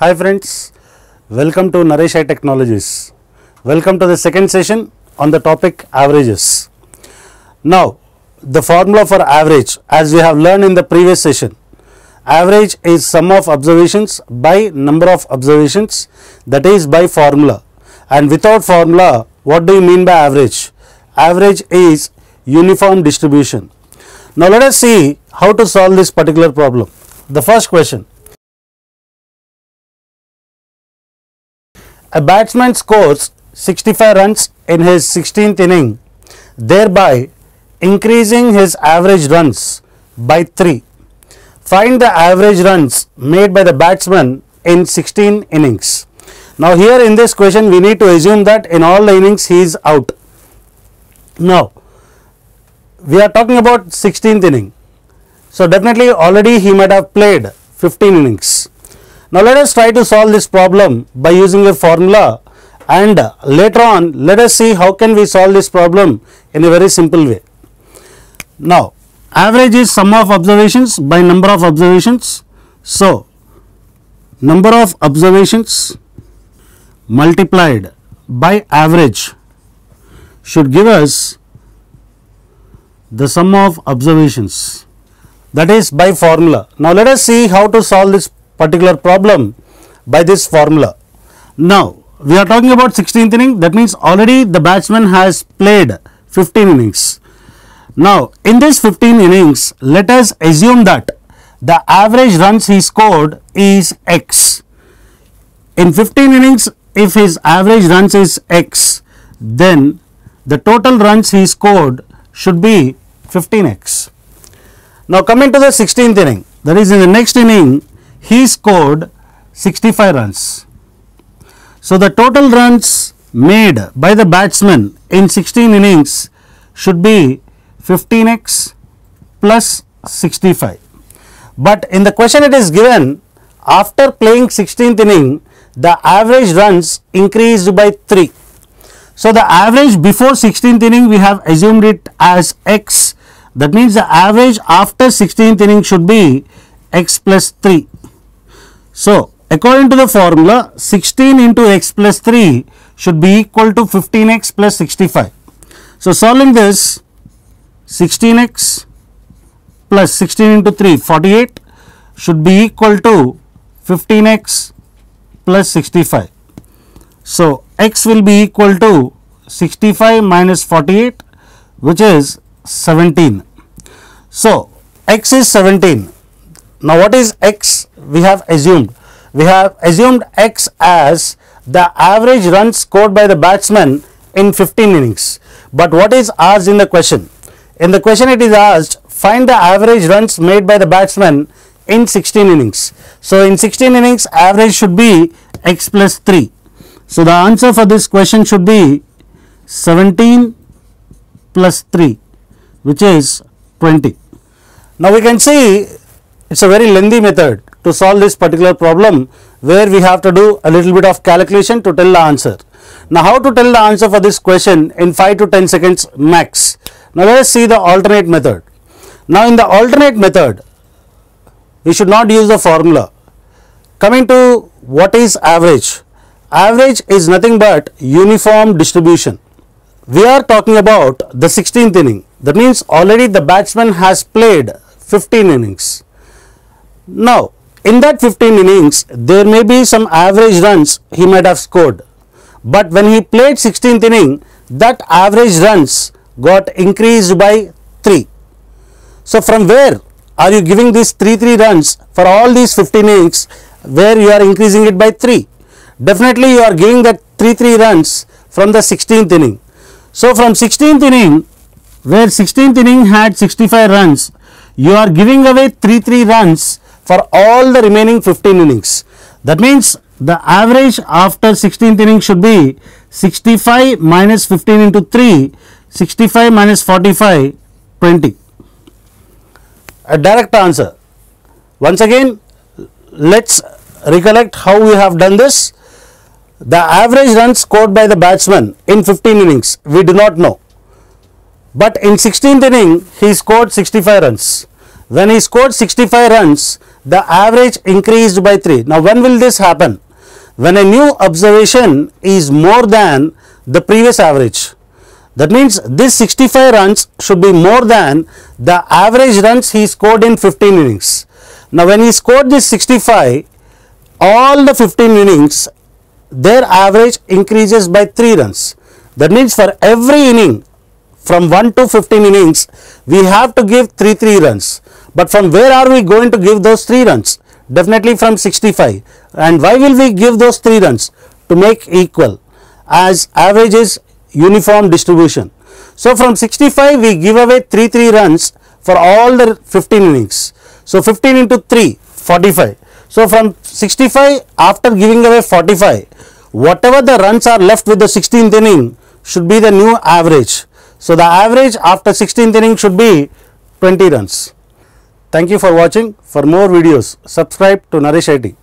Hi friends, welcome to Naresh Technologies. Welcome to the second session on the topic averages. Now, the formula for average as we have learned in the previous session. Average is sum of observations by number of observations that is by formula and without formula what do you mean by average? Average is uniform distribution. Now let us see how to solve this particular problem. The first question. A batsman scores 65 runs in his 16th inning, thereby increasing his average runs by 3. Find the average runs made by the batsman in 16 innings. Now, here in this question, we need to assume that in all the innings he is out. Now, we are talking about 16th inning. So, definitely already he might have played 15 innings. Now, let us try to solve this problem by using a formula and later on let us see how can we solve this problem in a very simple way. Now, average is sum of observations by number of observations. So, number of observations multiplied by average should give us the sum of observations that is by formula. Now, let us see how to solve this particular problem by this formula. Now, we are talking about 16th inning that means already the batsman has played 15 innings. Now, in this 15 innings, let us assume that the average runs he scored is x. In 15 innings, if his average runs is x, then the total runs he scored should be 15x. Now, coming to the 16th inning, that is in the next inning, he scored 65 runs. So, the total runs made by the batsman in 16 innings should be 15x plus 65. But in the question it is given after playing 16th inning the average runs increased by 3. So, the average before 16th inning we have assumed it as x that means the average after 16th inning should be x plus 3. So, according to the formula 16 into x plus 3 should be equal to 15x plus 65. So, solving this 16x plus 16 into 3 48 should be equal to 15x plus 65. So, x will be equal to 65 minus 48 which is 17. So, x is 17. Now, what is x? We have assumed. We have assumed x as the average runs scored by the batsman in 15 innings. But what is asked in the question? In the question it is asked find the average runs made by the batsman in 16 innings. So, in 16 innings average should be x plus 3. So, the answer for this question should be 17 plus 3 which is 20. Now, we can see it is a very lengthy method to solve this particular problem where we have to do a little bit of calculation to tell the answer. Now, how to tell the answer for this question in 5 to 10 seconds max. Now, let us see the alternate method. Now, in the alternate method, we should not use the formula. Coming to what is average? Average is nothing but uniform distribution. We are talking about the 16th inning. That means already the batsman has played 15 innings. Now, in that 15 innings, there may be some average runs he might have scored. But when he played 16th inning, that average runs got increased by 3. So, from where are you giving these 3 3 runs for all these 15 innings where you are increasing it by 3? Definitely you are giving that 3 3 runs from the 16th inning. So, from 16th inning where 16th inning had 65 runs, you are giving away 3 3 runs for all the remaining 15 innings. That means the average after 16th inning should be 65 minus 15 into 3, 65 minus 45, 20. A direct answer. Once again, let's recollect how we have done this. The average runs scored by the batsman in 15 innings, we do not know. But in 16th inning, he scored 65 runs. When he scored 65 runs, the average increased by 3. Now, when will this happen? When a new observation is more than the previous average. That means this 65 runs should be more than the average runs he scored in 15 innings. Now, when he scored this 65, all the 15 innings, their average increases by 3 runs. That means for every inning from 1 to 15 innings, we have to give 3 3 runs. But from where are we going to give those 3 runs? Definitely from 65. And why will we give those 3 runs? To make equal as average is uniform distribution. So from 65 we give away 3 3 runs for all the 15 innings. So 15 into 3 45. So from 65 after giving away 45 whatever the runs are left with the 16th inning should be the new average. So the average after 16th inning should be 20 runs. Thank you for watching. For more videos, subscribe to Naresh IT.